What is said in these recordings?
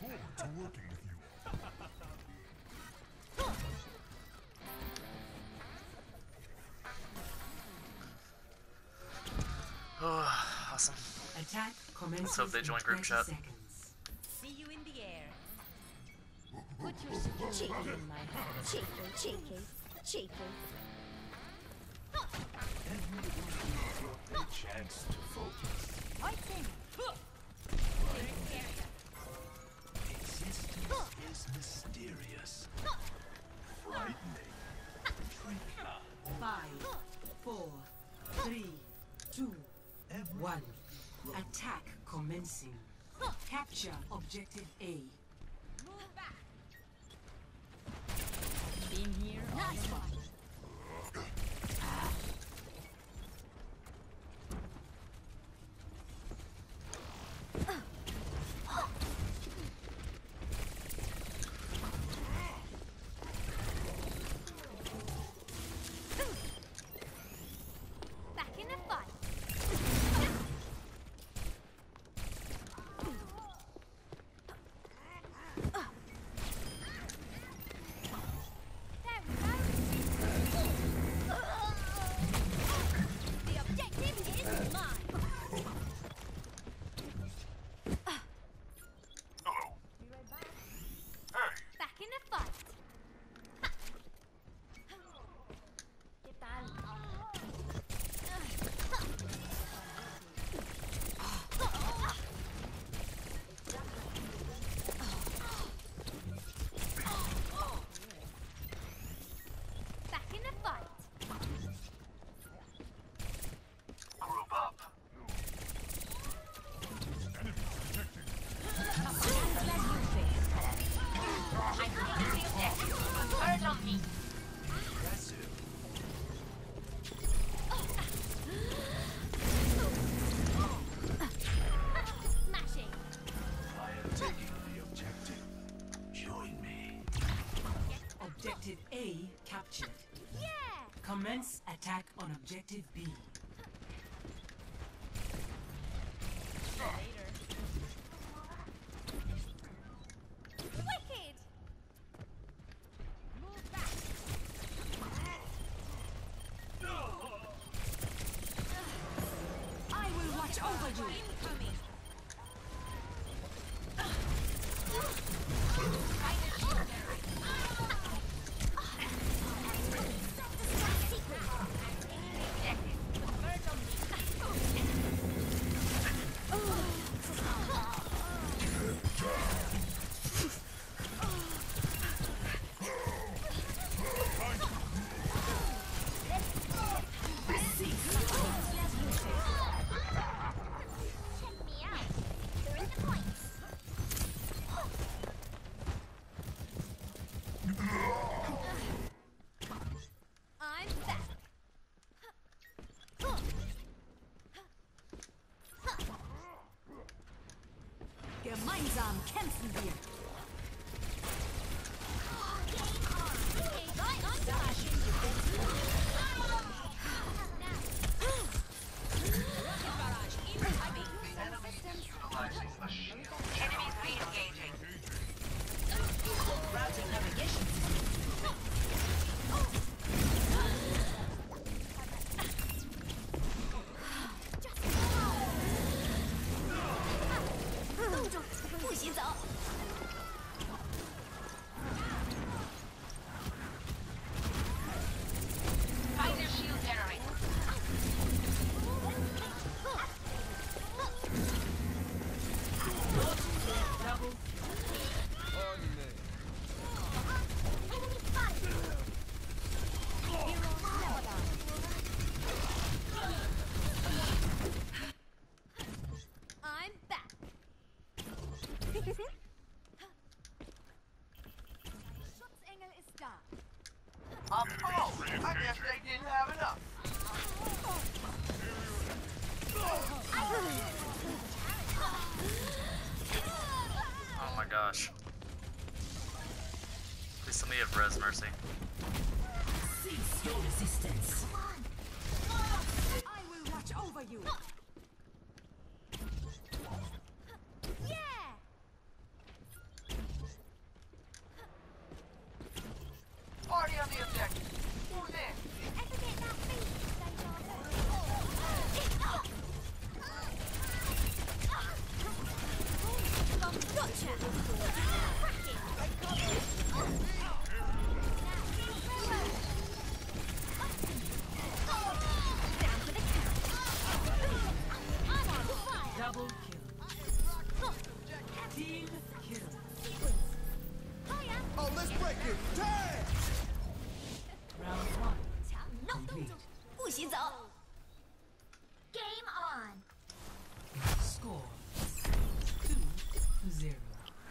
Forward to working with you. Oh, awesome. Attack commences hope they join group chat. seconds. See you in the air. Put your security in my hand. Cheeky, cheeky, cheeky. A chance to focus. Fighting. Existence mysterious, frightening. Five, four, three, two, one. Attack commencing. Capture objective A. Move back. Been here. Nice one. Commence attack on objective B. Wicked. I will watch over you. Gemeinsam kämpfen wir. gosh. Please me have res mercy. Cease your resistance. I will watch over you. Round one. Game on. Score two to zero.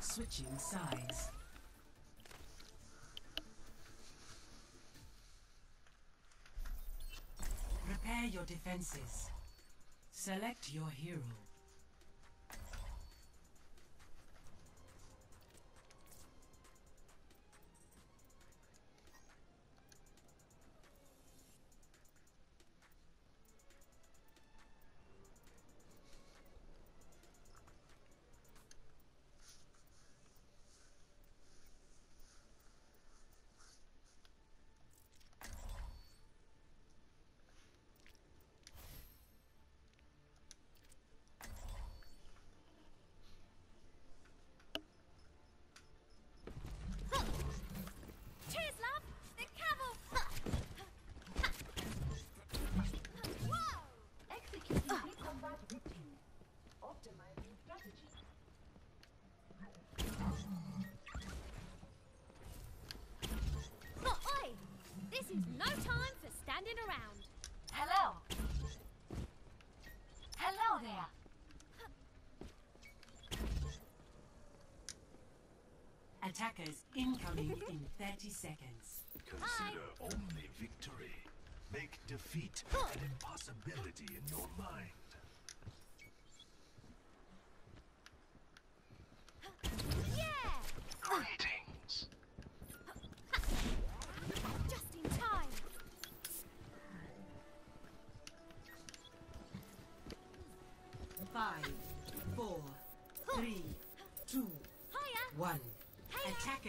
Switching sides. Prepare your defenses. Select your hero. Attackers incoming in 30 seconds. Consider Hi. only victory. Make defeat an impossibility in your mind.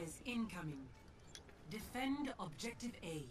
Sanchez incoming. Defend objective A.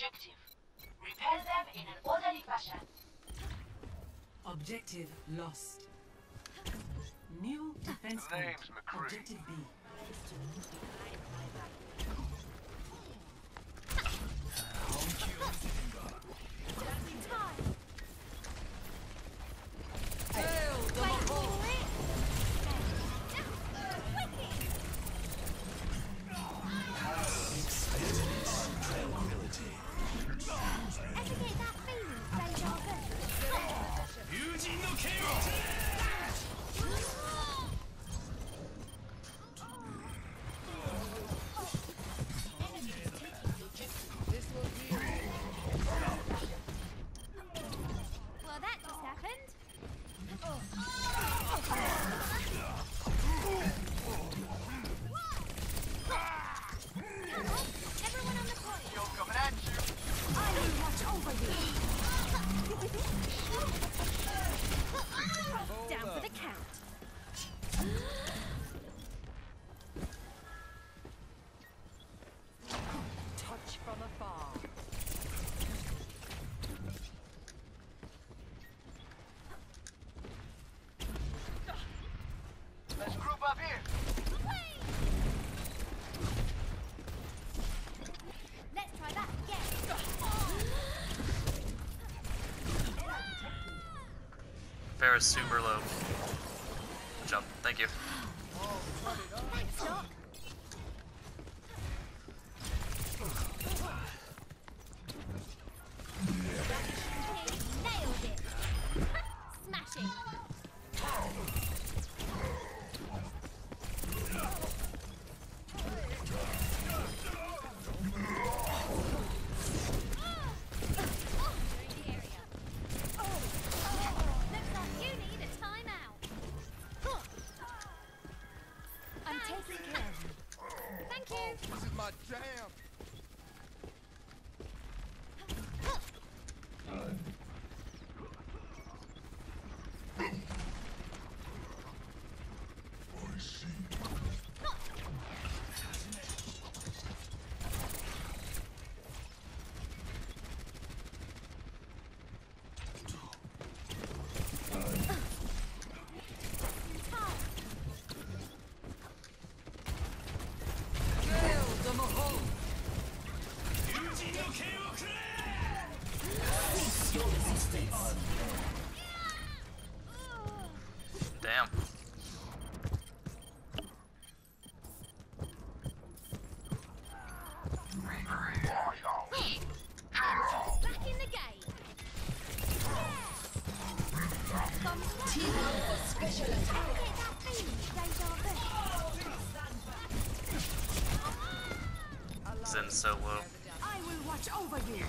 objective. Repair them in an orderly fashion. Objective lost. New defense point. Objective B. up here. Ferris Superlow. Good job. Thank you. damn! Uh. Zen solo. I will watch over you.